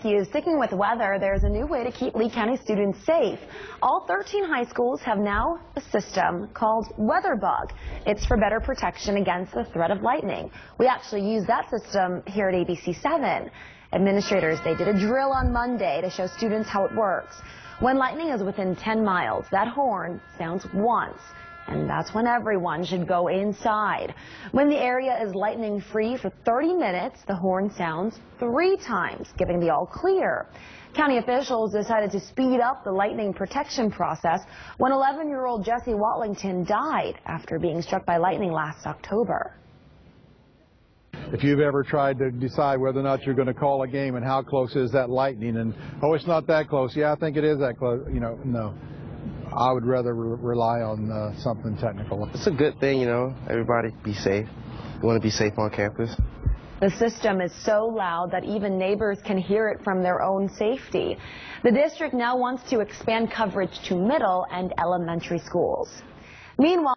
Thank you. Sticking with weather, there's a new way to keep Lee County students safe. All 13 high schools have now a system called WeatherBug. It's for better protection against the threat of lightning. We actually use that system here at ABC 7. Administrators, they did a drill on Monday to show students how it works. When lightning is within 10 miles, that horn sounds once and that's when everyone should go inside. When the area is lightning free for 30 minutes, the horn sounds three times, giving the all clear. County officials decided to speed up the lightning protection process when 11-year-old Jesse Watlington died after being struck by lightning last October. If you've ever tried to decide whether or not you're going to call a game and how close is that lightning and, oh, it's not that close. Yeah, I think it is that close. You know, no. I would rather re rely on uh, something technical. It's a good thing, you know, everybody be safe. You want to be safe on campus. The system is so loud that even neighbors can hear it from their own safety. The district now wants to expand coverage to middle and elementary schools. Meanwhile,